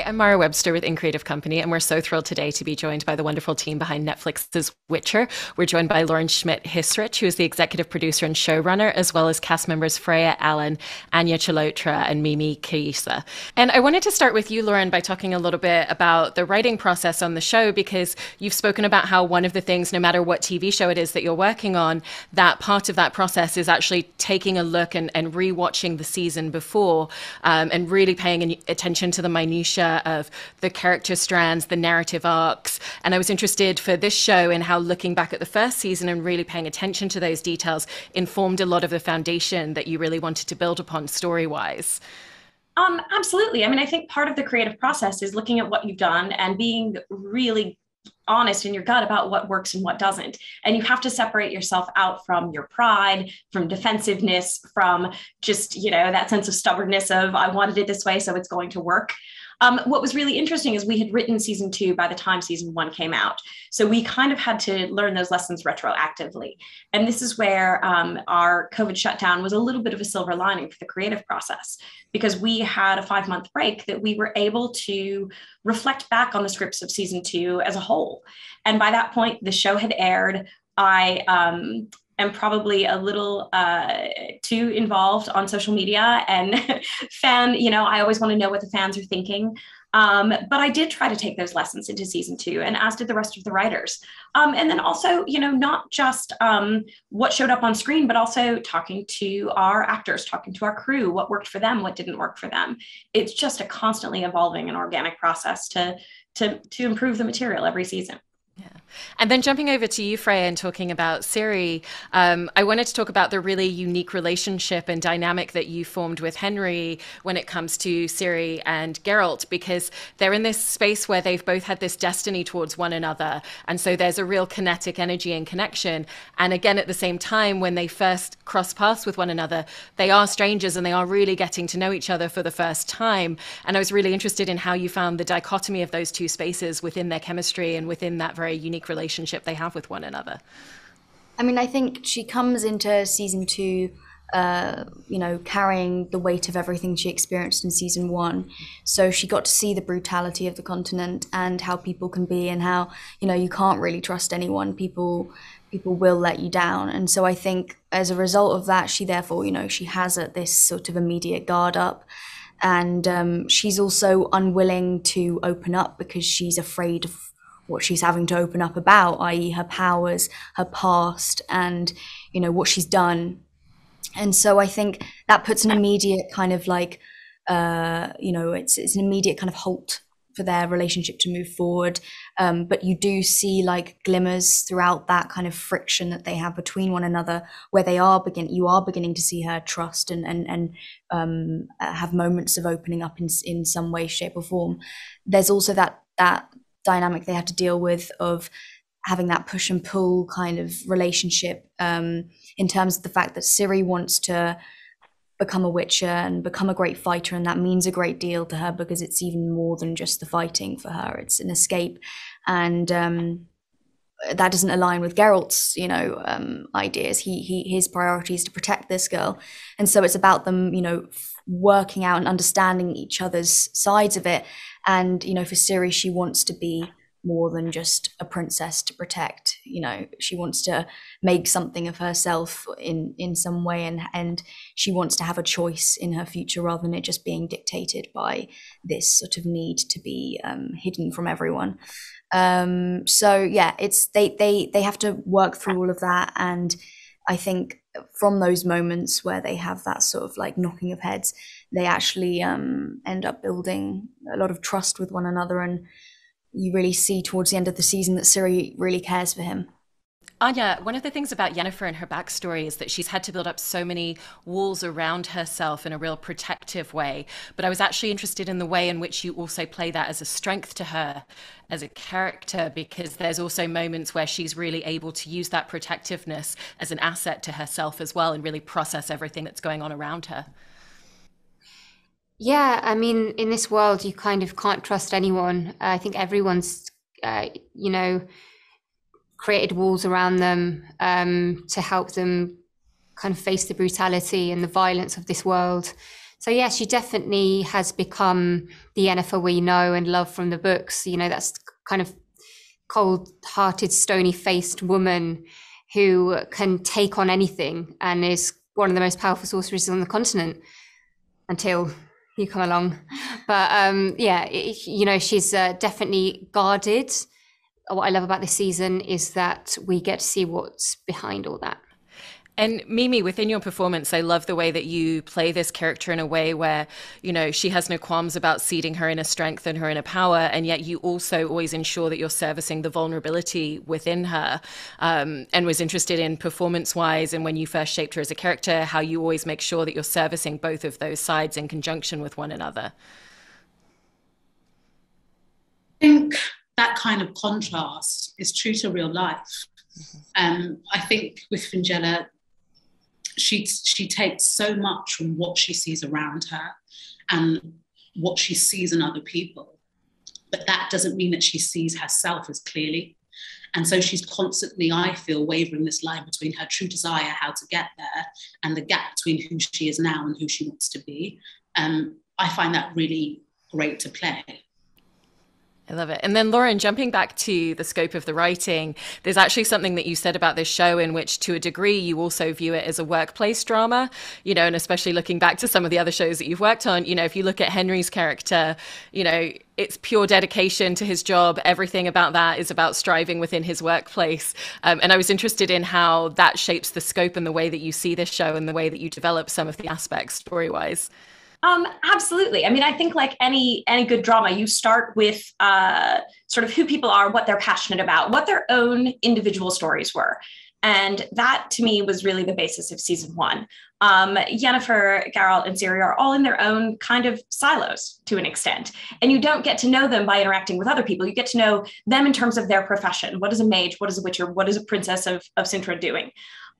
Hi, I'm Mara Webster with InCreative Company, and we're so thrilled today to be joined by the wonderful team behind Netflix's Witcher. We're joined by Lauren Schmidt Hissrich, who is the executive producer and showrunner, as well as cast members Freya Allan, Anya Chalotra, and Mimi Khayisa. And I wanted to start with you, Lauren, by talking a little bit about the writing process on the show, because you've spoken about how one of the things, no matter what TV show it is that you're working on, that part of that process is actually taking a look and, and rewatching the season before um, and really paying attention to the minutiae of the character strands, the narrative arcs. And I was interested for this show in how looking back at the first season and really paying attention to those details informed a lot of the foundation that you really wanted to build upon story wise. Um, absolutely. I mean, I think part of the creative process is looking at what you've done and being really honest in your gut about what works and what doesn't. And you have to separate yourself out from your pride, from defensiveness, from just, you know, that sense of stubbornness of I wanted it this way, so it's going to work. Um, what was really interesting is we had written season two by the time season one came out. So we kind of had to learn those lessons retroactively. And this is where um, our COVID shutdown was a little bit of a silver lining for the creative process because we had a five month break that we were able to reflect back on the scripts of season two as a whole. And by that point, the show had aired. I um, am probably a little uh, too involved on social media and fan, you know, I always want to know what the fans are thinking. Um, but I did try to take those lessons into season two, and as did the rest of the writers. Um, and then also, you know, not just um, what showed up on screen, but also talking to our actors, talking to our crew, what worked for them, what didn't work for them. It's just a constantly evolving and organic process to to to improve the material every season. And then jumping over to you, Freya, and talking about Ciri, um, I wanted to talk about the really unique relationship and dynamic that you formed with Henry when it comes to Ciri and Geralt, because they're in this space where they've both had this destiny towards one another. And so there's a real kinetic energy and connection. And again, at the same time, when they first cross paths with one another, they are strangers and they are really getting to know each other for the first time. And I was really interested in how you found the dichotomy of those two spaces within their chemistry and within that very unique relationship they have with one another. I mean, I think she comes into season two, uh, you know, carrying the weight of everything she experienced in season one. So she got to see the brutality of the continent and how people can be, and how you know you can't really trust anyone. People people will let you down, and so I think as a result of that, she therefore, you know, she has a, this sort of immediate guard up. And um, she's also unwilling to open up because she's afraid of what she's having to open up about, i.e., her powers, her past, and you know what she's done. And so I think that puts an immediate kind of like, uh, you know, it's it's an immediate kind of halt for their relationship to move forward. Um, but you do see like glimmers throughout that kind of friction that they have between one another, where they are begin you are beginning to see her trust and and and um, have moments of opening up in in some way, shape, or form. There's also that that dynamic they have to deal with of having that push and pull kind of relationship um, in terms of the fact that Ciri wants to become a witcher and become a great fighter and that means a great deal to her because it's even more than just the fighting for her it's an escape and um, that doesn't align with Geralt's, you know, um, ideas. He, he, his priority is to protect this girl, and so it's about them, you know, working out and understanding each other's sides of it. And, you know, for Ciri, she wants to be more than just a princess to protect. You know, she wants to make something of herself in in some way, and and she wants to have a choice in her future rather than it just being dictated by this sort of need to be um, hidden from everyone. Um, so yeah, it's they they they have to work through all of that, and I think from those moments where they have that sort of like knocking of heads, they actually um, end up building a lot of trust with one another. And you really see towards the end of the season that Ciri really cares for him. Anya, one of the things about Yennefer and her backstory is that she's had to build up so many walls around herself in a real protective way. But I was actually interested in the way in which you also play that as a strength to her as a character, because there's also moments where she's really able to use that protectiveness as an asset to herself as well and really process everything that's going on around her. Yeah, I mean, in this world, you kind of can't trust anyone. I think everyone's, uh, you know, created walls around them um, to help them kind of face the brutality and the violence of this world. So yeah, she definitely has become the Yennefer we know and love from the books. You know, that's kind of cold-hearted, stony-faced woman who can take on anything and is one of the most powerful sorceresses on the continent until you come along. But um, yeah, it, you know, she's uh, definitely guarded. What I love about this season is that we get to see what's behind all that. And Mimi, within your performance, I love the way that you play this character in a way where, you know, she has no qualms about seeding her inner strength and her inner power, and yet you also always ensure that you're servicing the vulnerability within her. Um, and was interested in performance wise, and when you first shaped her as a character, how you always make sure that you're servicing both of those sides in conjunction with one another. I think that kind of contrast is true to real life. Mm-hmm. Um, I think with Fringilla, she she takes so much from what she sees around her and what she sees in other people but that doesn't mean that she sees herself as clearly and so she's constantly i feel wavering this line between her true desire how to get there and the gap between who she is now and who she wants to be um, i find that really great to play I love it. And then, Lauren, jumping back to the scope of the writing, there's actually something that you said about this show in which, to a degree, you also view it as a workplace drama, you know, and especially looking back to some of the other shows that you've worked on, you know, if you look at Henry's character, you know, it's pure dedication to his job. Everything about that is about striving within his workplace. Um, and I was interested in how that shapes the scope and the way that you see this show and the way that you develop some of the aspects story wise. Um, absolutely. I mean, I think like any any good drama, you start with uh, sort of who people are, what they're passionate about, what their own individual stories were, and that to me was really the basis of season one. Um, Yennefer, Geralt, and Ciri are all in their own kind of silos to an extent, and you don't get to know them by interacting with other people. You get to know them in terms of their profession. What is a mage? What is a witcher? What is a princess of of Cintra doing?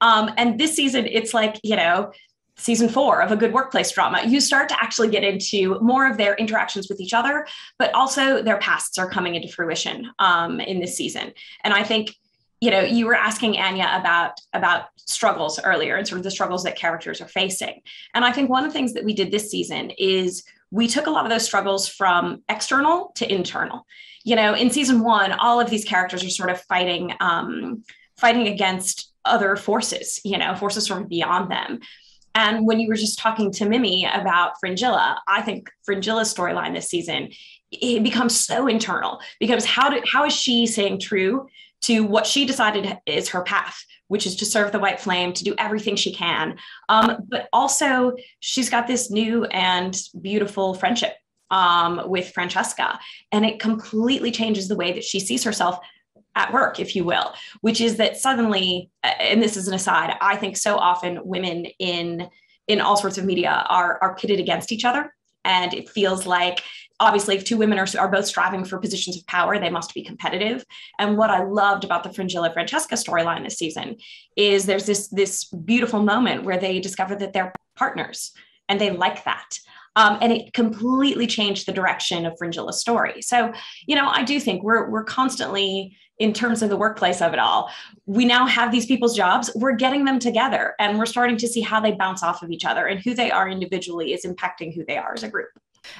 Um, and this season, it's like you know season four of a good workplace drama, you start to actually get into more of their interactions with each other, but also their pasts are coming into fruition um, in this season. And I think, you know, you were asking Anya about about struggles earlier and sort of the struggles that characters are facing. And I think one of the things that we did this season is we took a lot of those struggles from external to internal. You know, in season one, all of these characters are sort of fighting um, fighting against other forces, you know, forces sort of beyond them. And when you were just talking to Mimi about Fringilla, I think Fringilla's storyline this season it becomes so internal because how did how is she saying true to what she decided is her path, which is to serve the White Flame, to do everything she can. Um, but also, she's got this new and beautiful friendship um, with Francesca, and it completely changes the way that she sees herself at work, if you will, which is that suddenly, and this is an aside, I think so often women in in all sorts of media are are pitted against each other, and it feels like obviously if two women are, are both striving for positions of power they must be competitive. And what i loved about the fringilla francesca storyline this season is there's this this beautiful moment where they discover that they're partners and they like that. Um, and it completely changed the direction of Fringilla's story. So, you know, I do think we're we're constantly in terms of the workplace of it all. We now have these people's jobs. We're getting them together, and we're starting to see how they bounce off of each other, and who they are individually is impacting who they are as a group.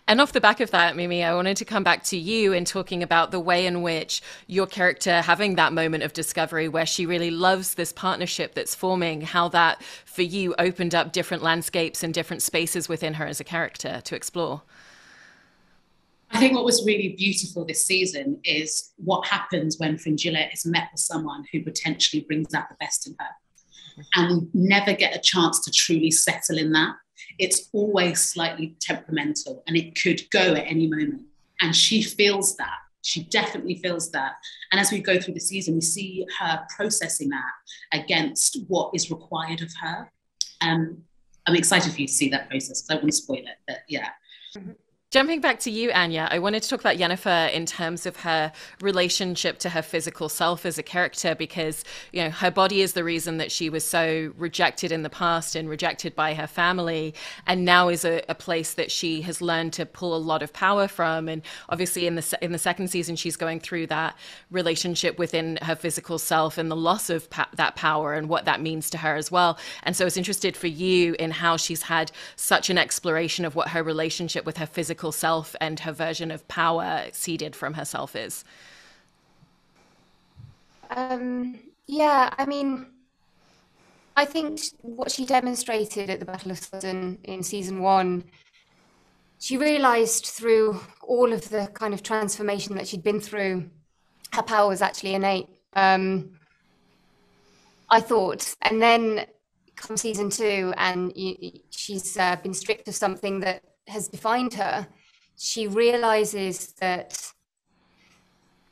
And off the back of that, Mimi, I wanted to come back to you and talking about the way in which your character having that moment of discovery where she really loves this partnership that's forming, how that for you opened up different landscapes and different spaces within her as a character to explore. I think what was really beautiful this season is what happens when Fringilla is met with someone who potentially brings out the best in her. And never get a chance to truly settle in that it's always slightly temperamental and it could go at any moment. And she feels that. She definitely feels that. And as we go through the season, we see her processing that against what is required of her. Um, I'm excited for you to see that process. I don't want to spoil it, but yeah. Jumping back to you, Anya, I wanted to talk about Yennefer in terms of her relationship to her physical self as a character, because you know her body is the reason that she was so rejected in the past and rejected by her family, and now is a, a place that she has learned to pull a lot of power from. And obviously, in the in the second season, she's going through that relationship within her physical self and the loss of pa- that power and what that means to her as well. And so, I was interested for you in how she's had such an exploration of what her relationship with her physical self and her version of power ceded from herself is? Um, yeah, I mean, I think what she demonstrated at the Battle of Sodden in season one, she realized through all of the kind of transformation that she'd been through, her power was actually innate. Um, I thought, and then come season two, and you, she's uh, been stripped of something that has defined her, she realizes that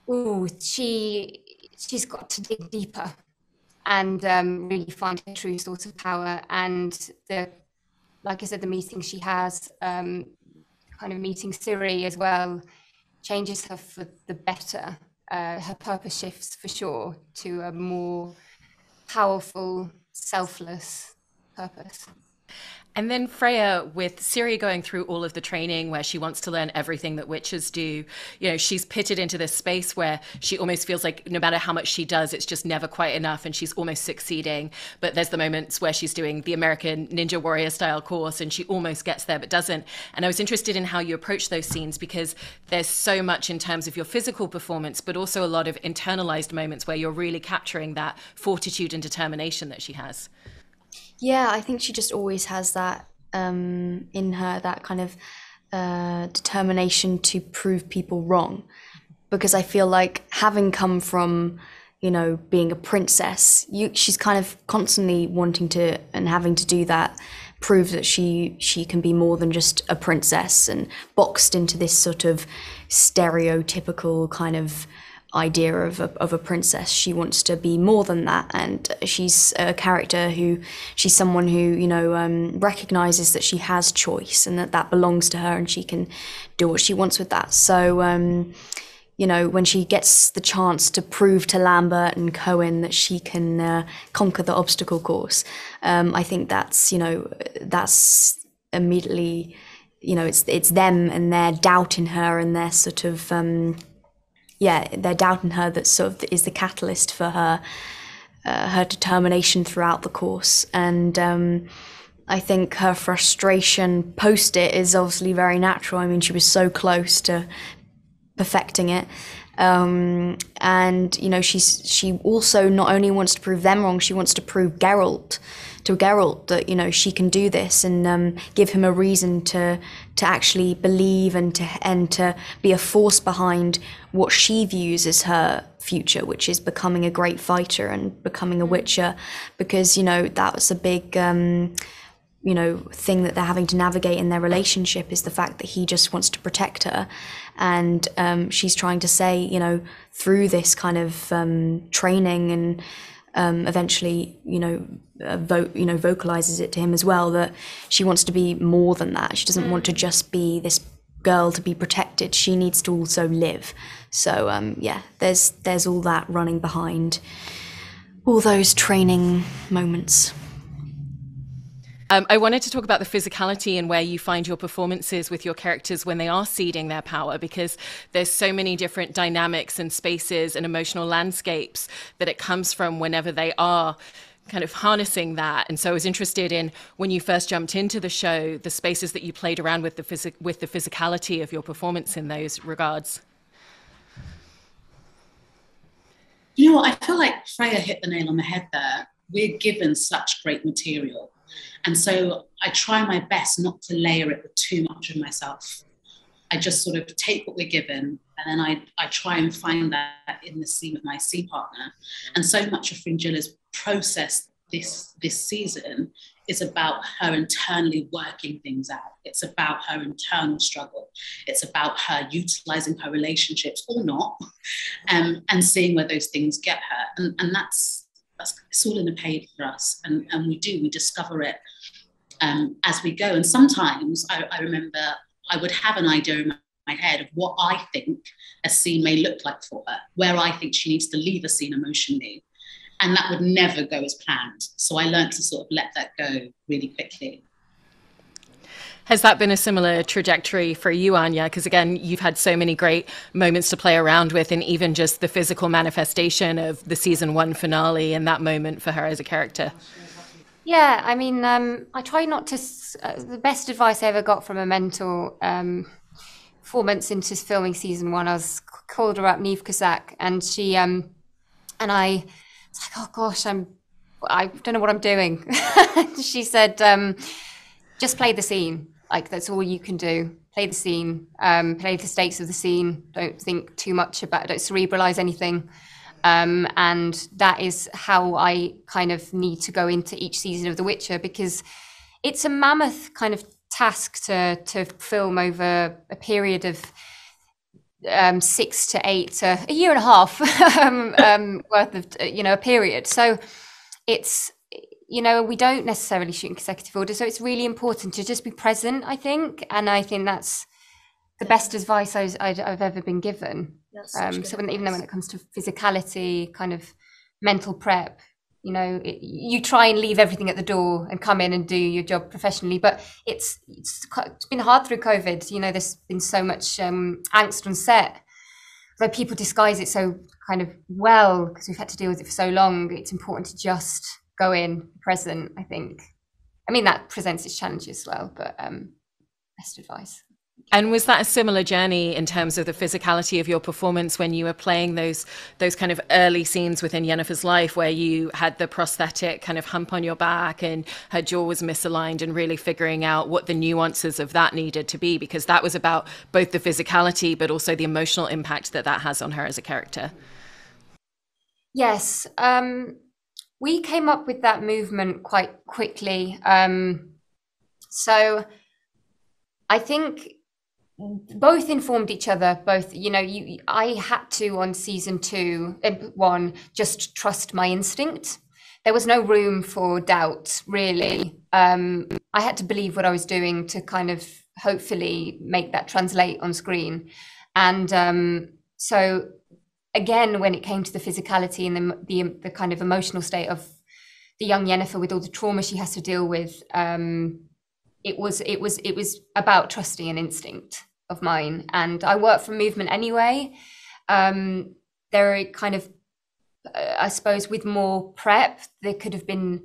oh, she she's got to dig deeper and um, really find her true source of power. And the, like I said, the meeting she has, um, kind of meeting Ciri as well, changes her for the better. Uh, her purpose shifts for sure to a more powerful, selfless purpose. And then Freya, with Ciri going through all of the training where she wants to learn everything that witches do, you know, she's pitted into this space where she almost feels like no matter how much she does, it's just never quite enough and she's almost succeeding. But there's the moments where she's doing the American Ninja Warrior style course and she almost gets there but doesn't. And I was interested in how you approach those scenes because there's so much in terms of your physical performance, but also a lot of internalized moments where you're really capturing that fortitude and determination that she has. Yeah, I think she just always has that um, in her, that kind of uh, determination to prove people wrong. Because I feel like having come from, you know, being a princess, you, she's kind of constantly wanting to and having to do that, prove that she she can be more than just a princess and boxed into this sort of stereotypical kind of idea of a, of a princess. She wants to be more than that, and she's a character who she's someone who you know um, recognizes that she has choice and that that belongs to her, and she can do what she wants with that. So. Um, you know, when she gets the chance to prove to Lambert and Coën that she can uh, conquer the obstacle course, um, I think that's, you know, that's immediately, you know, it's it's them and their doubt in her and their sort of um, yeah, their doubt in her that sort of is the catalyst for her uh, her determination throughout the course. And um, I think her frustration post it is obviously very natural. I mean, she was so close to perfecting it. Um, and you know, she's she also not only wants to prove them wrong, she wants to prove Geralt to Geralt that you know she can do this and um, give him a reason to to actually believe and to and to be a force behind what she views as her future, which is becoming a great fighter and becoming a mm. Witcher, because you know that was a big. Um, you know thing that they're having to navigate in their relationship is the fact that he just wants to protect her and um, she's trying to say you know through this kind of um, training and um, eventually, you know, uh, vo- you know, vocalizes it to him as well that she wants to be more than that. She doesn't mm. want to mm. just be this girl to be protected. She needs to also live. So um, yeah, there's there's all that running behind all those training moments. Um, I wanted to talk about the physicality and where you find your performances with your characters when they are ceding their power, because there's so many different dynamics and spaces and emotional landscapes that it comes from whenever they are kind of harnessing that. And so I was interested in when you first jumped into the show, the spaces that you played around with the phys- with the physicality of your performance in those regards. You know, I feel like Freya hit the nail on the head there. We're given such great material and so I try my best not to layer it with too much of myself. I just sort of take what we're given and then I, I try and find that in the scene with my sea partner. And so much of Fringilla's process this this season is about her internally working things out. It's about her internal struggle. It's about her utilizing her relationships or not, um, and seeing where those things get her. And, and that's that's it's all in the page for us, and, and we do we discover it um, as we go. And sometimes I, I remember I would have an idea in my head of what I think a scene may look like for her, where I think she needs to leave a scene emotionally. And that would never go as planned. So I learned to sort of let that go really quickly. Has that been a similar trajectory for you, Anya? Because again, you've had so many great moments to play around with, and even just the physical manifestation of the season one finale and that moment for her as a character. Yeah, I mean, um, I try not to. Uh, the best advice I ever got from a mentor um, four months into filming season one, I was called her up, Niamh Cusack, and she um, and I was like, oh gosh, I'm, I don't know what I'm doing. she said, um, just play the scene. Like that's all you can do. Play the scene, um, play the stakes of the scene. Don't think too much about. Don't cerebralize anything. Um, and that is how I kind of need to go into each season of The Witcher because it's a mammoth kind of task to to film over a period of um, six to eight, uh, a year and a half um, um, worth of you know a period. So it's you know, we don't necessarily shoot in consecutive order. So it's really important to just be present, I think. And I think that's the best advice I have ever been given. Um, so when, even though when it comes to physicality, kind of mental prep, you know, it, you try and leave everything at the door and come in and do your job professionally. But it's it's, it's been hard through COVID. You know, there's been so much um, angst on set. Though people disguise it so kind of well because we've had to deal with it for so long, it's important to just go in present, I think. I mean, that presents its challenges as well, but um, best advice. And was that a similar journey in terms of the physicality of your performance when you were playing those those kind of early scenes within Yennefer's life where you had the prosthetic kind of hump on your back and her jaw was misaligned and really figuring out what the nuances of that needed to be because that was about both the physicality but also the emotional impact that that has on her as a character. Yes, um, we came up with that movement quite quickly. Um, so I think both informed each other both you know you i had to on season two eh, one just trust my instinct there was no room for doubt really um, i had to believe what i was doing to kind of hopefully make that translate on screen and um, so again, when it came to the physicality and the, the, the kind of emotional state of the young Yennefer with all the trauma she has to deal with, um, it was it was it was about trusting an instinct of mine. And I work from movement anyway. Um, there are kind of, uh, I suppose, with more prep, there could have been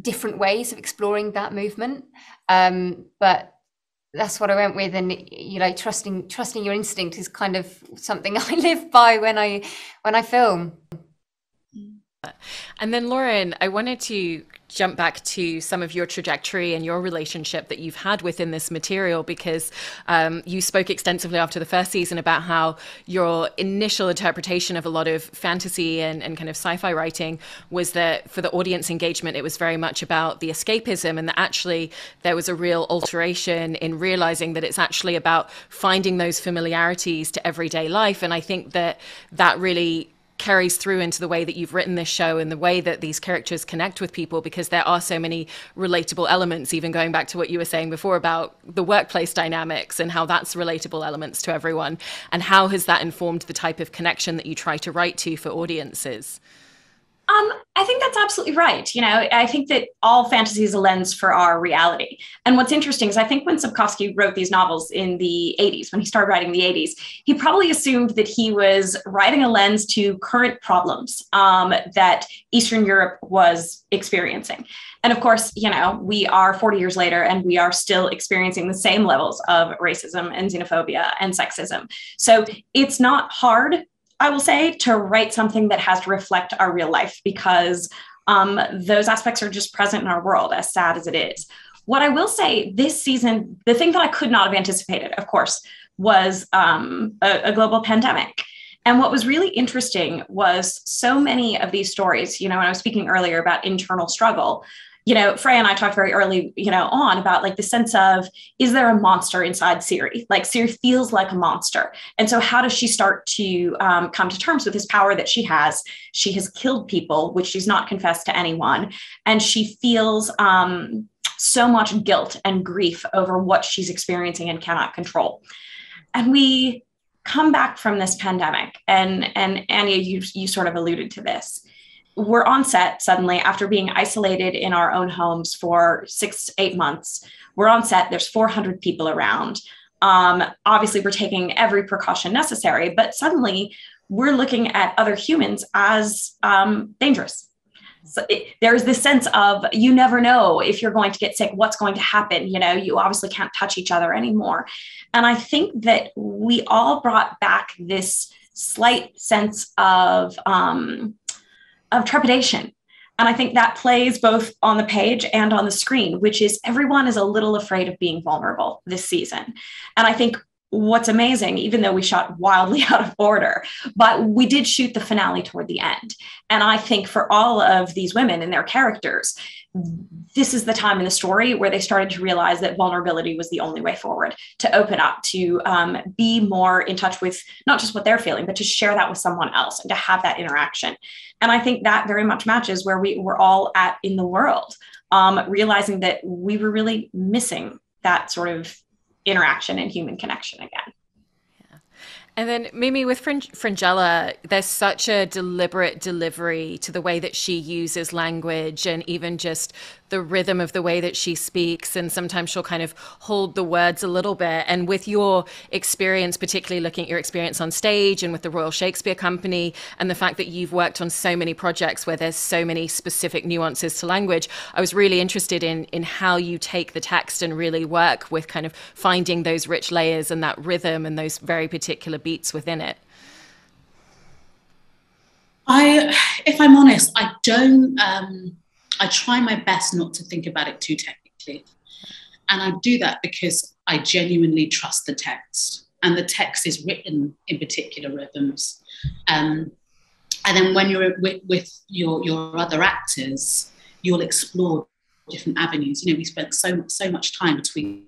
different ways of exploring that movement. Um, but that's what I went with, and you know, trusting trusting your instinct is kind of something I live by when I when I film. And then, Lauren, I wanted to jump back to some of your trajectory and your relationship that you've had within this material because um, you spoke extensively after the first season about how your initial interpretation of a lot of fantasy and, and kind of sci fi writing was that for the audience engagement, it was very much about the escapism, and that actually there was a real alteration in realizing that it's actually about finding those familiarities to everyday life. And I think that that really carries through into the way that you've written this show and the way that these characters connect with people because there are so many relatable elements even going back to what you were saying before about the workplace dynamics and how that's relatable elements to everyone. And how has that informed the type of connection that you try to write to for audiences um, I think that's absolutely right. You know, I think that all fantasy is a lens for our reality. And what's interesting is I think when Sapkowski wrote these novels in the 80s, when he started writing the 80s, he probably assumed that he was writing a lens to current problems um, that Eastern Europe was experiencing. And of course, you know, we are 40 years later and we are still experiencing the same levels of racism and xenophobia and sexism. So it's not hard I will say, to write something that has to reflect our real life because um, those aspects are just present in our world, as sad as it is. What I will say this season, the thing that I could not have anticipated, of course, was um, a, a global pandemic. And what was really interesting was so many of these stories, you know, when I was speaking earlier about internal struggle, you know, Freya and I talked very early, you know, on about like the sense of is there a monster inside Ciri? Like Ciri feels like a monster. And so how does she start to um, come to terms with this power that she has? She has killed people, which she's not confessed to anyone. And she feels um, so much guilt and grief over what she's experiencing and cannot control. And we come back from this pandemic, and and Anya, you you sort of alluded to this. We're on set suddenly after being isolated in our own homes for six, eight months. We're on set. There's 400 people around. Um, obviously, we're taking every precaution necessary, but suddenly we're looking at other humans as um, dangerous. So it, there's this sense of you never know if you're going to get sick, what's going to happen. You know, you obviously can't touch each other anymore. And I think that we all brought back this slight sense of um, of trepidation. And I think that plays both on the page and on the screen, which is everyone is a little afraid of being vulnerable this season. And I think what's amazing, even though we shot wildly out of order, but we did shoot the finale toward the end. And I think for all of these women and their characters, this is the time in the story where they started to realize that vulnerability was the only way forward to open up, to um, be more in touch with not just what they're feeling, but to share that with someone else and to have that interaction. And I think that very much matches where we were all at in the world, um, realizing that we were really missing that sort of interaction and human connection again. And then Mimi with Fringilla, there's such a deliberate delivery to the way that she uses language and even just the rhythm of the way that she speaks. And sometimes she'll kind of hold the words a little bit. And with your experience, particularly looking at your experience on stage and with the Royal Shakespeare Company, and the fact that you've worked on so many projects where there's so many specific nuances to language, I was really interested in in how you take the text and really work with kind of finding those rich layers and that rhythm and those very particular beats within it? I, if I'm honest, I don't. Um, I try my best not to think about it too technically, and I do that because I genuinely trust the text, and the text is written in particular rhythms. Um, and then when you're with, with your your other actors, you'll explore different avenues. You know, we spent so so much time between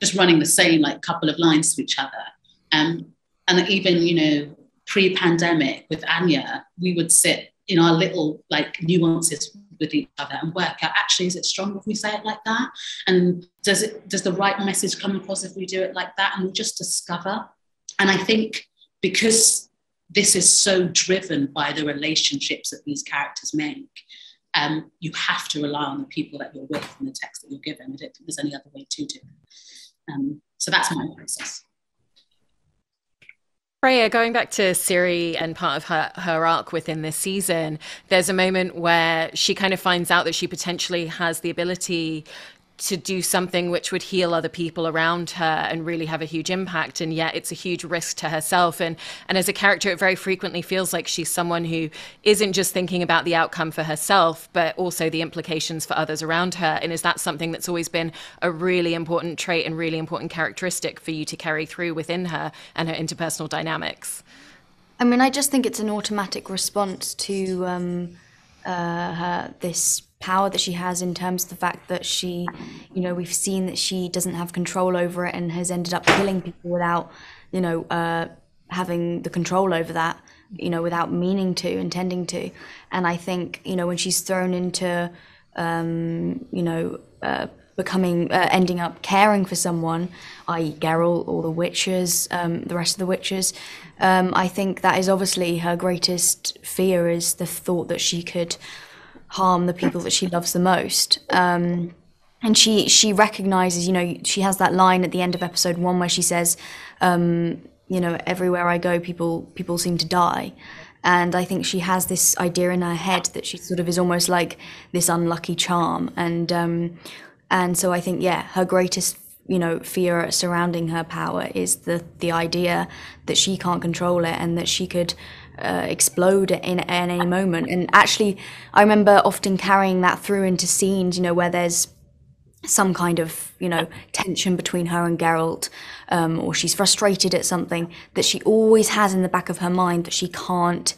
just running the same like couple of lines to each other um, and even, you know, pre-pandemic with Anya, we would sit in our little like nuances with each other and work out actually is it strong if we say it like that? And does it does the right message come across if we do it like that? And we just discover. And i think because this is so driven by the relationships that these characters make um, you have to rely on the people that you're with and the text that you're given. I don't think there's any other way to do it. Um, so that's my process Freya, going back to Ciri and part of her, her arc within this season, there's a moment where she kind of finds out that she potentially has the ability to do something which would heal other people around her and really have a huge impact and yet it's a huge risk to herself. And and as a character it very frequently feels like she's someone who isn't just thinking about the outcome for herself but also the implications for others around her. And is that something that's always been a really important trait and really important characteristic for you to carry through within her and her interpersonal dynamics? I mean I just think it's an automatic response to um, uh, her, this power that she has in terms of the fact that she, you know, we've seen that she doesn't have control over it and has ended up killing people without, you know, uh, having the control over that, you know, without meaning to, intending to. And I think, you know, when she's thrown into, um, you know, uh, becoming, uh, ending up caring for someone, i.e., Geralt or the witches, um, the rest of the witches, um, I think that is obviously her greatest fear is the thought that she could harm the people that she loves the most. Um, and she she recognizes, you know, she has that line at the end of episode one where she says, um, you know, everywhere I go, people people seem to die. And I think she has this idea in her head that she sort of is almost like this unlucky charm. And um, and so I think, yeah, her greatest you know fear surrounding her power is the the idea that she can't control it and that she could uh, explode in, in any moment. And actually, I remember often carrying that through into scenes, you know, where there's some kind of you know tension between her and Geralt, um, or she's frustrated at something that she always has in the back of her mind that she can't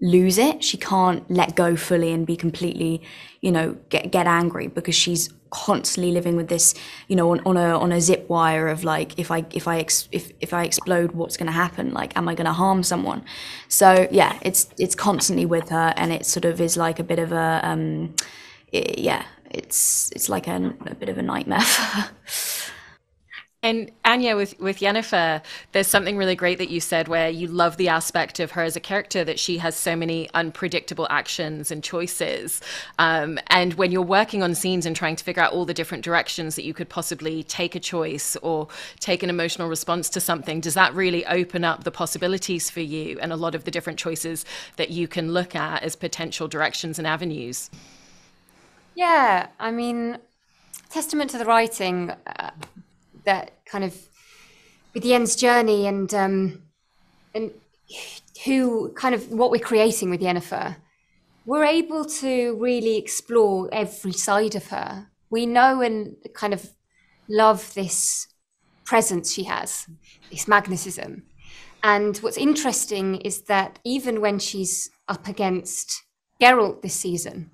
lose it. She can't let go fully and be completely, you know, get get angry because she's constantly living with this, you know, on, on a on a zip wire of like, if I if I ex, if if I explode, what's going to happen? Like, am I going to harm someone? So yeah, it's it's constantly with her, and it sort of is like a bit of a, um, it, yeah, it's it's like a, a bit of a nightmare. And Anya, with with Yennefer, there's something really great that you said where you love the aspect of her as a character that she has so many unpredictable actions and choices. Um, and when you're working on scenes and trying to figure out all the different directions that you could possibly take a choice or take an emotional response to something, does that really open up the possibilities for you and a lot of the different choices that you can look at as potential directions and avenues? Yeah, I mean, testament to the writing. Uh, that kind of with Yen's journey and um, and who kind of what we're creating with Yennefer, we're able to really explore every side of her. We know and kind of love this presence she has, this magnetism. And what's interesting is that even when she's up against Geralt this season,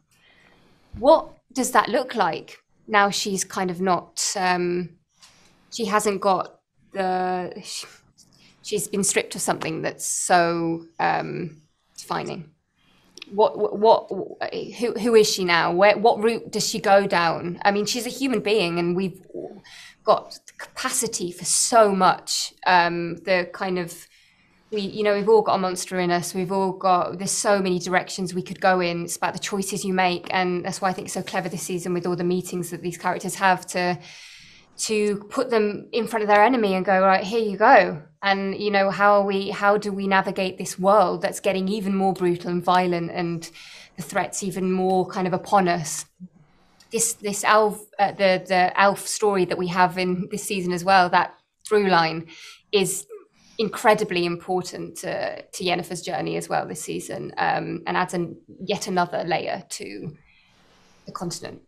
what does that look like? Now she's kind of not um, she hasn't got the she, she's been stripped of something that's so um, defining. What, what, what, who, who is she now? Where, what route does she go down? I mean, she's a human being, and we've got capacity for so much. Um, the kind of we, you know, we've all got a monster in us. We've all got. There's so many directions we could go in. It's about the choices you make, and that's why I think it's so clever this season with all the meetings that these characters have to to put them in front of their enemy and go right here you go. And you know how are we how do we navigate this world that's getting even more brutal and violent and the threats even more kind of upon us? This this elf uh, the the elf story that we have in this season as well that through line is incredibly important to, to Yennefer's journey as well this season um, and adds an, yet another layer to the continent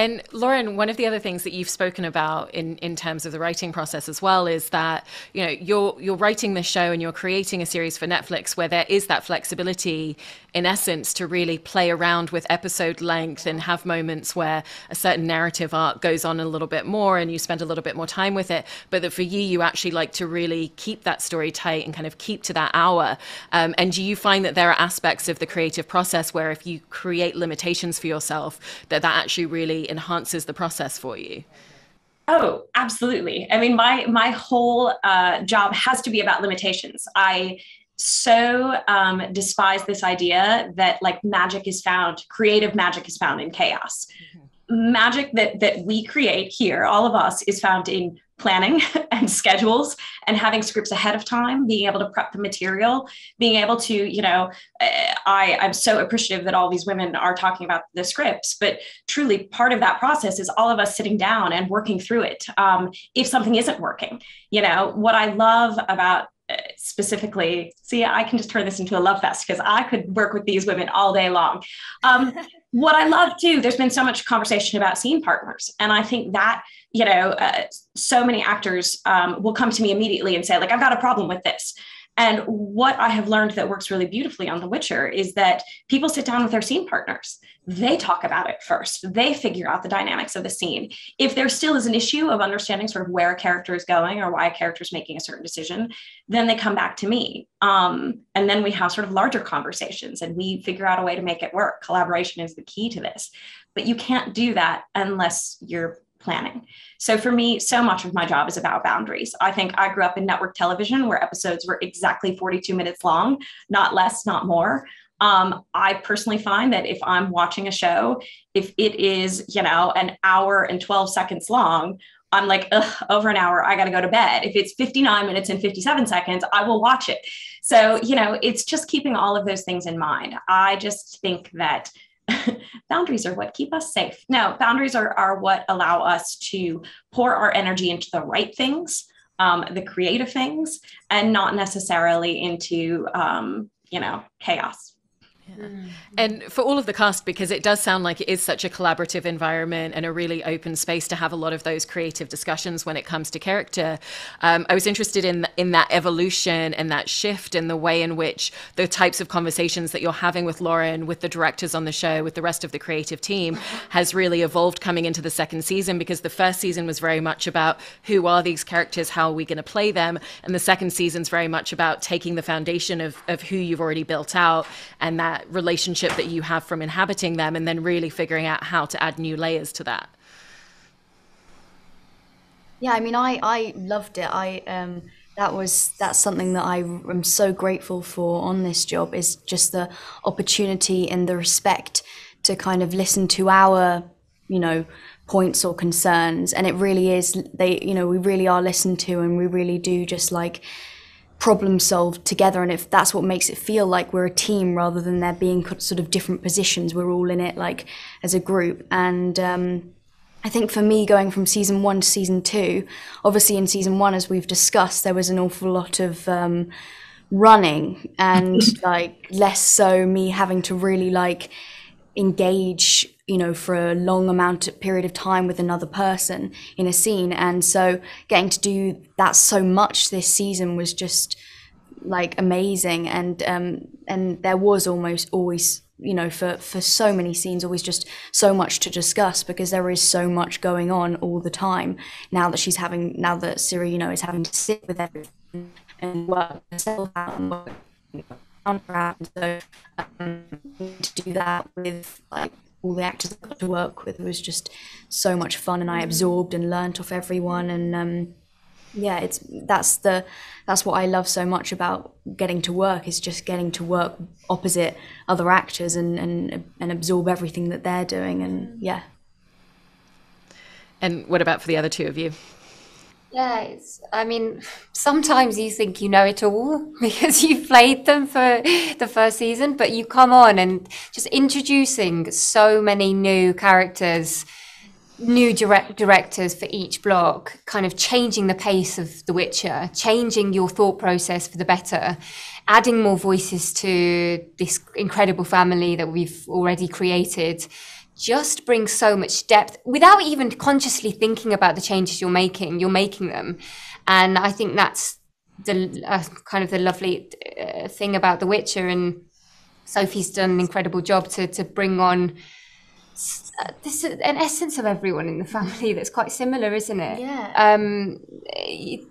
and Lauren, one of the other things that you've spoken about in, in terms of the writing process as well is that you know you're you're writing this show and you're creating a series for Netflix where there is that flexibility in essence to really play around with episode length and have moments where a certain narrative arc goes on a little bit more and you spend a little bit more time with it. But that for you, you actually like to really keep that story tight and kind of keep to that hour. Um, and do you find that there are aspects of the creative process where if you create limitations for yourself, that that actually really enhances the process for you? Oh, absolutely. I mean, my my whole uh, job has to be about limitations. I so um, despise this idea that like magic is found, creative magic is found in chaos. Mm-hmm. Magic that that we create here, all of us, is found in planning and schedules and having scripts ahead of time being able to prep the material being able to you know eh, i i'm so appreciative that all these women are talking about the scripts but truly part of that process is all of us sitting down and working through it um, if something isn't working. You know what i love about specifically see i can just turn this into a love fest because i could work with these women all day long. Um, what i love too there's been so much conversation about scene partners and i think that you know uh, so many actors um, will come to me immediately and say like i've got a problem with this and what I have learned that works really beautifully on The Witcher is that people sit down with their scene partners. They talk about it first. They figure out the dynamics of the scene. If there still is an issue of understanding sort of where a character is going or why a character is making a certain decision, then they come back to me. Um, and then we have sort of larger conversations and we figure out a way to make it work. Collaboration is the key to this. But you can't do that unless you're planning. So for me, so much of my job is about boundaries. I think I grew up in network television where episodes were exactly 42 minutes long, not less, not more. Um, I personally find that if I'm watching a show, if it is, you know, an hour and 12 seconds long, I'm like, over an hour, I got to go to bed. If it's 59 minutes and 57 seconds, I will watch it. So, you know, it's just keeping all of those things in mind. I just think that boundaries are what keep us safe. No, boundaries are, are what allow us to pour our energy into the right things, um, the creative things, and not necessarily into, um, you know, chaos. Mm-hmm. And for all of the cast, because it does sound like it is such a collaborative environment and a really open space to have a lot of those creative discussions when it comes to character, um, I was interested in in that evolution and that shift in the way in which the types of conversations that you're having with Lauren, with the directors on the show, with the rest of the creative team, has really evolved coming into the second season. Because the first season was very much about who are these characters, how are we going to play them, and the second season's very much about taking the foundation of of who you've already built out and that relationship that you have from inhabiting them and then really figuring out how to add new layers to that? Yeah i mean i i loved it. I um that was that's something that I am so grateful for on this job is just the opportunity and the respect to kind of listen to our you know points or concerns. And it really is they you know we really are listened to and we really do just like problem solve together and if that's what makes it feel like we're a team rather than there being sort of different positions we're all in it like as a group. And um, I think for me, going from season one to season two, obviously in season one, as we've discussed, there was an awful lot of um, running and like less so me having to really like engage, you know, for a long amount of period of time with another person in a scene. And so getting to do that so much this season was just like amazing. And um, and there was almost always you know for for so many scenes always just so much to discuss because there is so much going on all the time now that she's having now that Ciri you know is having to sit with everything and work herself out and work so um, to do that with like all the actors I got to work with was just so much fun and I absorbed and learnt off everyone and um, yeah it's that's the that's what i love so much about getting to work is just getting to work opposite other actors and and and absorb everything that they're doing and yeah. And what about for the other two of you yeah it's, i mean sometimes you think you know it all because you've played them for the first season but you come on and just introducing so many new characters new direct directors for each block, kind of changing the pace of The Witcher, changing your thought process for the better, adding more voices to this incredible family that we've already created, just brings so much depth without even consciously thinking about the changes you're making. You're making them, and I think that's the uh, kind of the lovely uh, thing about The Witcher. And Sophie's done an incredible job to to bring on uh, this is an essence of everyone in the family that's quite similar, isn't it? Yeah. Um,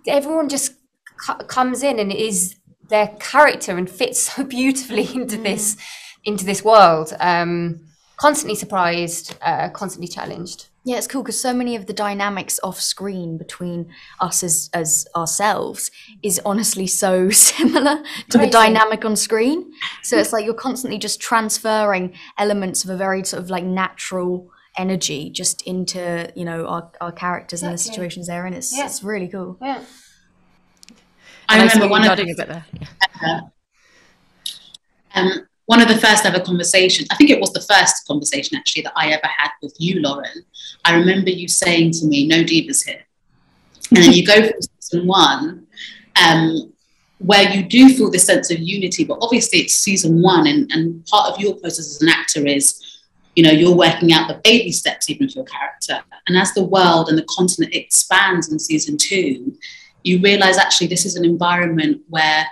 everyone just c- comes in and is their character and fits so beautifully into mm. this into this world. Um, constantly surprised, uh, constantly challenged. Yeah, it's cool because so many of the dynamics off screen between us as as ourselves is honestly so similar to Crazy. the dynamic on screen. So it's like you're constantly just transferring elements of a very sort of like natural energy just into you know our, our characters exactly. and the situations they're in. It's yeah. it's really cool. Yeah. I, I remember one of the, um, one of the first ever conversations, I think it was the first conversation actually that I ever had with you, Lauren. I remember you saying to me, No divas here. And then you go from season one, um, where you do feel this sense of unity, but obviously it's season one, and, and part of your process as an actor is, you know, you're working out the baby steps even for your character. And as the world and the continent expands in season two, you realize actually this is an environment where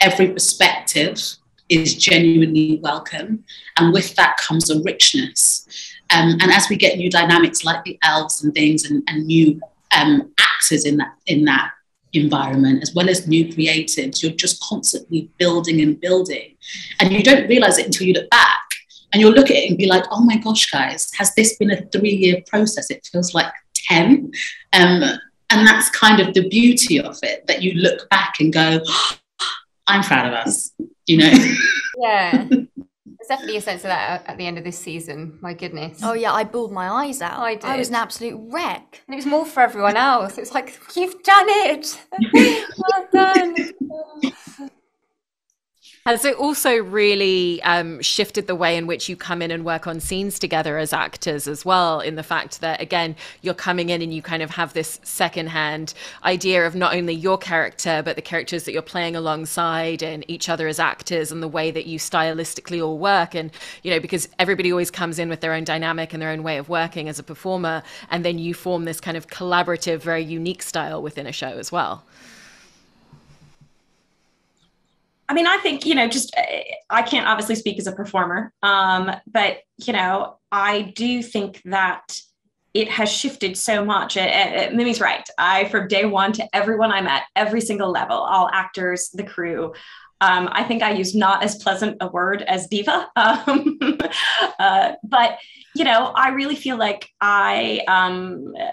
every perspective is genuinely welcome. And with that comes a richness. Um, and as we get new dynamics like the elves and things and, and new um, actors in that, in that environment, as well as new creatives, you're just constantly building and building. And you don't realize it until you look back and you'll look at it and be like, oh my gosh, guys, has this been a three year process? It feels like 10. Um, and that's kind of the beauty of it that you look back and go, oh, I'm proud of us you know? yeah. There's definitely a sense of that at the end of this season. My goodness. Oh yeah, I bawled my eyes out. I did. I was an absolute wreck. And it was more for everyone else. It's like, you've done it. well done. Has it also really um, shifted the way in which you come in and work on scenes together as actors as well? In the fact that, again, you're coming in and you kind of have this secondhand idea of not only your character, but the characters that you're playing alongside and each other as actors and the way that you stylistically all work. And, you know, because everybody always comes in with their own dynamic and their own way of working as a performer. And then you form this kind of collaborative, very unique style within a show as well. I mean, I think, you know, just I can't obviously speak as a performer, um, but, you know, I do think that it has shifted so much. It, Mimi's right. I, from day one to everyone I met, every single level, all actors, the crew, Um, I think I use not as pleasant a word as diva. Um, uh, but, you know, I really feel like I, um, uh,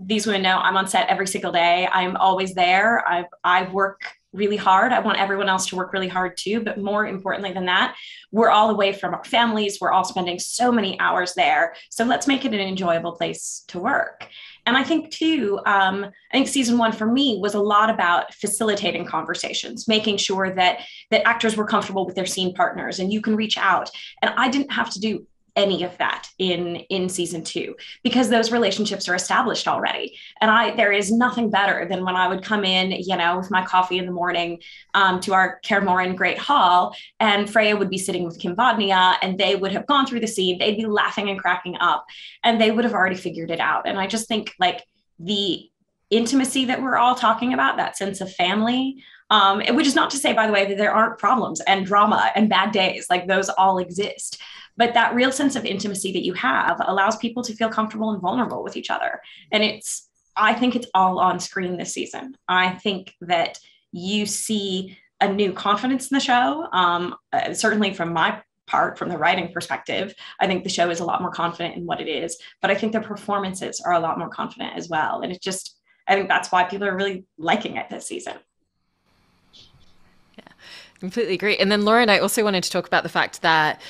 these women know I'm on set every single day. I'm always there. I've, I work really hard. I want everyone else to work really hard too. But more importantly than that, we're all away from our families. We're all spending so many hours there. So let's make it an enjoyable place to work. And I think too, um, I think season one for me was a lot about facilitating conversations, making sure that that actors were comfortable with their scene partners, and you can reach out. And I didn't have to do any of that in in season two because those relationships are established already. And i there is nothing better than when i would come in you know with my coffee in the morning um, to our Kaer Morhen great hall and freya would be sitting with kim bodnia and they would have gone through the scene. They'd be laughing and cracking up and they would have already figured it out. And i just think like the intimacy that we're all talking about that sense of family um, which is not to say by the way that there aren't problems and drama and bad days. Like those all exist but that real sense of intimacy that you have allows people to feel comfortable and vulnerable with each other. And it's i think it's all on screen this season. I think that you see a new confidence in the show. Um, uh, certainly from my part from the writing perspective i think the show is a lot more confident in what it is. But i think the performances are a lot more confident as well. And it's just i think that's why people are really liking it this season. Yeah completely agree. And then lauren and i also wanted to talk about the fact that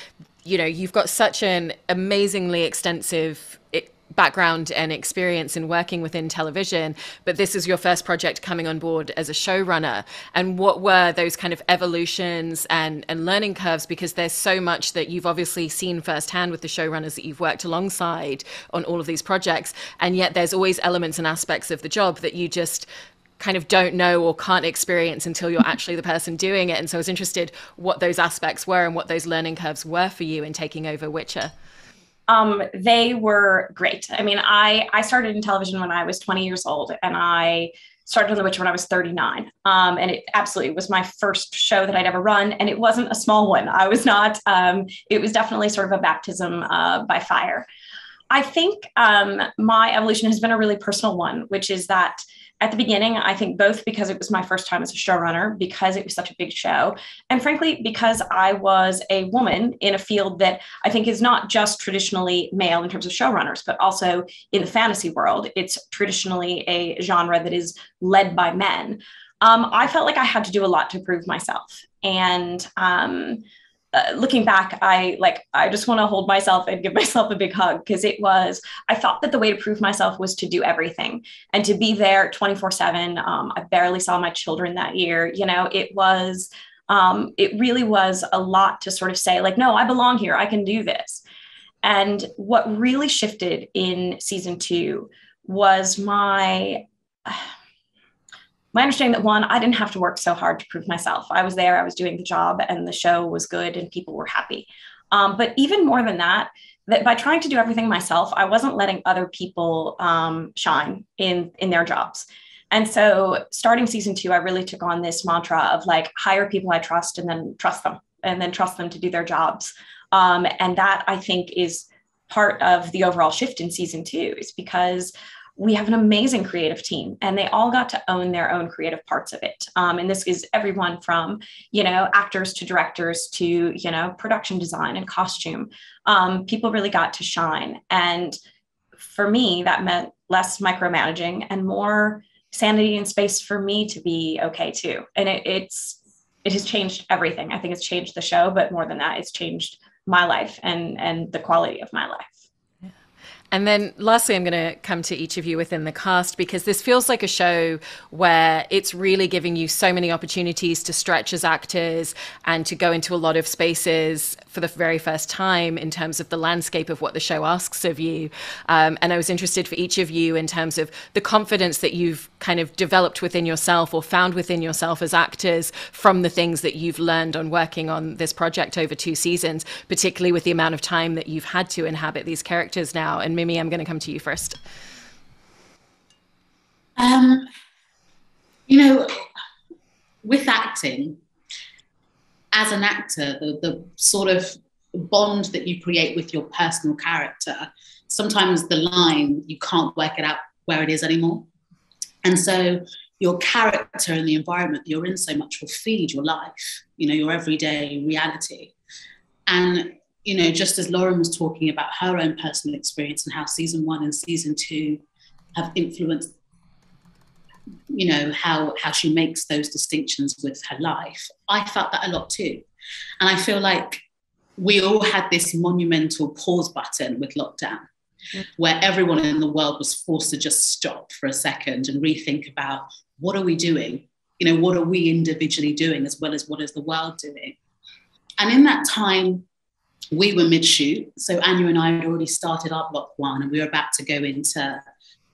you know, you've got such an amazingly extensive eh, background and experience in working within television, but this is your first project coming on board as a showrunner. And what were those kind of evolutions and, and learning curves? Because there's so much that you've obviously seen firsthand with the showrunners that you've worked alongside on all of these projects. And yet there's always elements and aspects of the job that you just kind of don't know or can't experience until you're actually the person doing it. And so I was interested what those aspects were and what those learning curves were for you in taking over Witcher. Um, they were great. I mean, I I started in television when I was 20 years old, and I started on The Witcher when I was 39. Um, and it absolutely was my first show that I'd ever run, and it wasn't a small one. I was not. Um, it was definitely sort of a baptism uh, by fire. I think um, my evolution has been a really personal one, which is that at the beginning, I think both because it was my first time as a showrunner, because it was such a big show, and frankly, because I was a woman in a field that I think is not just traditionally male in terms of showrunners, but also in the fantasy world, it's traditionally a genre that is led by men. Um, I felt like I had to do a lot to prove myself. And um, uh, looking back, I like I just want to hold myself and give myself a big hug because it was I thought that the way to prove myself was to do everything and to be there 24 seven. Um, I barely saw my children that year. You know, it was um, it really was a lot to sort of say like, no, I belong here. I can do this. And what really shifted in season two was my. Uh, my understanding that one, I didn't have to work so hard to prove myself. I was there, I was doing the job, and the show was good, and people were happy. Um, but even more than that, that by trying to do everything myself, I wasn't letting other people um, shine in in their jobs. And so, starting season two, I really took on this mantra of like hire people I trust, and then trust them, and then trust them to do their jobs. Um, and that I think is part of the overall shift in season two, is because we have an amazing creative team and they all got to own their own creative parts of it. Um, and this is everyone from you know actors to directors to you know production design and costume. Um, people really got to shine. And for me that meant less micromanaging and more sanity and space for me to be okay too. And it, it's it has changed everything. I think it's changed the show but more than that it's changed my life and and the quality of my life and then lastly, I'm going to come to each of you within the cast because this feels like a show where it's really giving you so many opportunities to stretch as actors and to go into a lot of spaces for the very first time in terms of the landscape of what the show asks of you. Um, and I was interested for each of you in terms of the confidence that you've kind of developed within yourself or found within yourself as actors from the things that you've learned on working on this project over two seasons, particularly with the amount of time that you've had to inhabit these characters now. And Mimi, I'm going to come to you first. Um, you know, with acting, as an actor, the, the sort of bond that you create with your personal character, sometimes the line, you can't work it out where it is anymore. And so your character and the environment you're in so much will feed your life, you know, your everyday reality. And, you know, just as Lauren was talking about her own personal experience and how season one and season two have influenced you know how how she makes those distinctions with her life i felt that a lot too. And i feel like we all had this monumental pause button with lockdown where everyone in the world was forced to just stop for a second and rethink about what are we doing? You know what are we individually doing as well as what is the world doing? And in that time we were mid shoot so anya and i had already started our block one and we were about to go into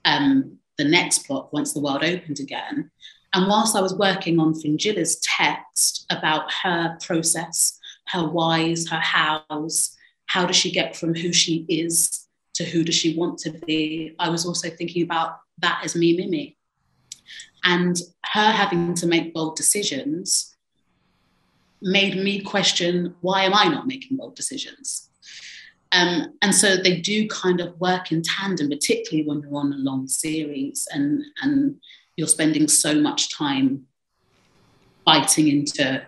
um, the next block once the world opened again. And whilst I was working on Fringilla's text about her process, her whys, her hows, how does she get from who she is to who does she want to be, I was also thinking about that as me, Mimi. And her having to make bold decisions made me question why am I not making bold decisions? Um, and so they do kind of work in tandem, particularly when you're on a long series and, and you're spending so much time biting into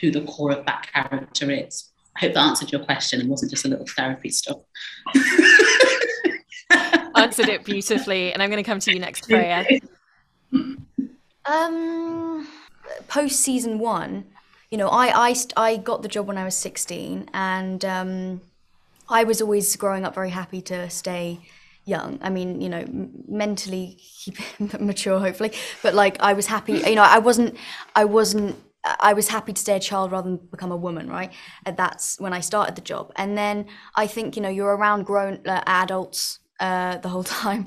who the core of that character is. I hope that answered your question and wasn't just a little therapy stuff. answered it beautifully. And I'm going to come to you next, Freya. Um, post season one, you know, I, I, I got the job when I was 16 and um, I was always growing up very happy to stay young. I mean, you know, mentally mature, hopefully, but like I was happy. You know, I wasn't. I wasn't. I was happy to stay a child rather than become a woman, right? And that's when I started the job. And then I think, you know, you're around grown uh, adults uh, the whole time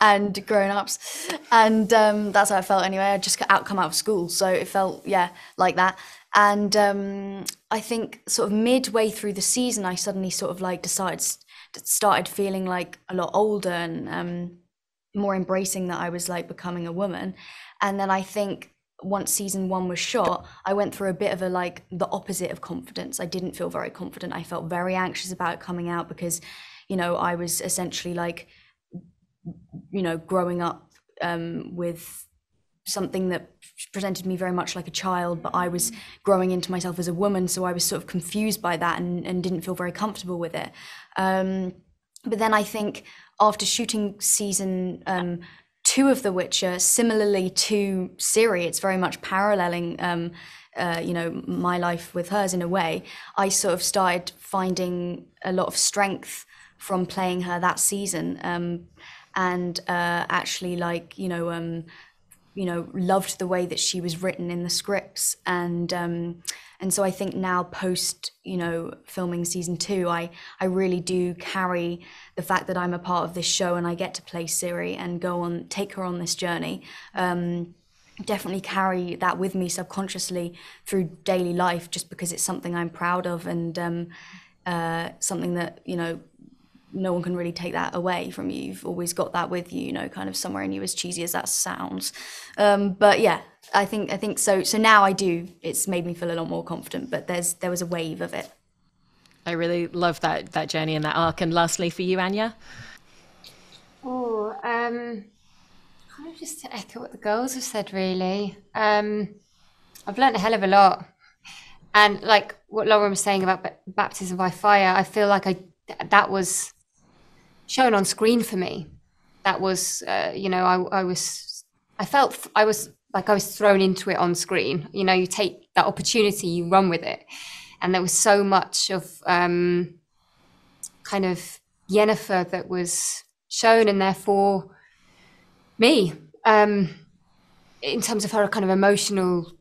and grown ups. And um, that's how I felt anyway. I just out come out of school. So it felt, yeah, like that. And um, I think sort of midway through the season, I suddenly sort of like decided, started feeling like a lot older and um, more embracing that I was like becoming a woman. And then I think once season one was shot, I went through a bit of a like the opposite of confidence. I didn't feel very confident. I felt very anxious about coming out because, you know, I was essentially like, you know, growing up um, with something that presented me very much like a child, but I was growing into myself as a woman, so I was sort of confused by that and, and didn't feel very comfortable with it. Um, but then I think after shooting season um, two of The Witcher, similarly to Ciri, it's very much paralleling. Um, uh, you know my life with hers in a way i sort of started finding a lot of strength from playing her that season um, and uh, actually like you know um, you know loved the way that she was written in the scripts. And um, and so I think now post you know filming season two I I really do carry the fact that I'm a part of this show and I get to play Ciri and go on take her on this journey. Um, definitely carry that with me subconsciously through daily life just because it's something I'm proud of and um, uh, something that you know no one can really take that away from you. You've always got that with you, you know, kind of somewhere in you, as cheesy as that sounds. Um, but yeah, I think I think so. So now I do. It's made me feel a lot more confident. But there's there was a wave of it. I really love that that journey and that arc. And lastly, for you, Anya. Oh, um, kind of just to echo what the girls have said. Really, um, I've learned a hell of a lot. And like what Lauren was saying about baptism by fire, I feel like I that was shown on screen for me. That was, uh, you know, I, I was, I felt I was like I was thrown into it on screen. You know, you take that opportunity, you run with it, and there was so much of um, kind of Yennefer that was shown, and therefore me, um, in terms of her kind of emotional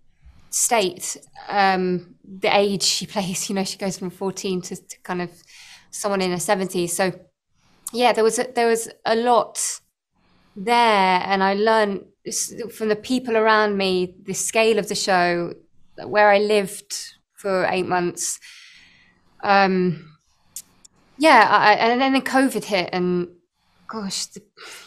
state, um, the age she plays. You know, she goes from fourteen to, to kind of someone in her seventies. So yeah, there was a, there was a lot there, and I learned from the people around me the scale of the show, where I lived for eight months. Um, yeah, I, and then the COVID hit, and gosh, the,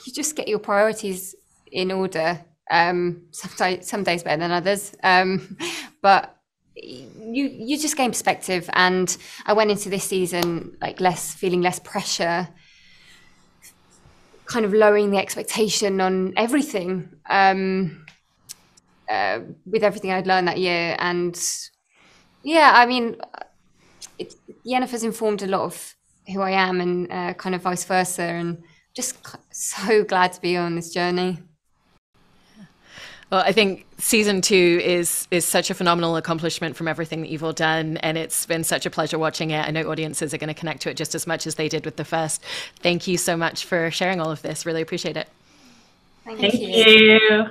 you just get your priorities in order. Um, some, some days better than others, um, but you you just gain perspective. And I went into this season like less feeling less pressure kind of lowering the expectation on everything um, uh, with everything I'd learned that year. And yeah, I mean, it, Yennefer's informed a lot of who I am and uh, kind of vice versa. And just so glad to be on this journey. Well, I think season two is is such a phenomenal accomplishment from everything that you've all done, and it's been such a pleasure watching it. I know audiences are going to connect to it just as much as they did with the first. Thank you so much for sharing all of this. Really appreciate it. Thank, Thank you. you.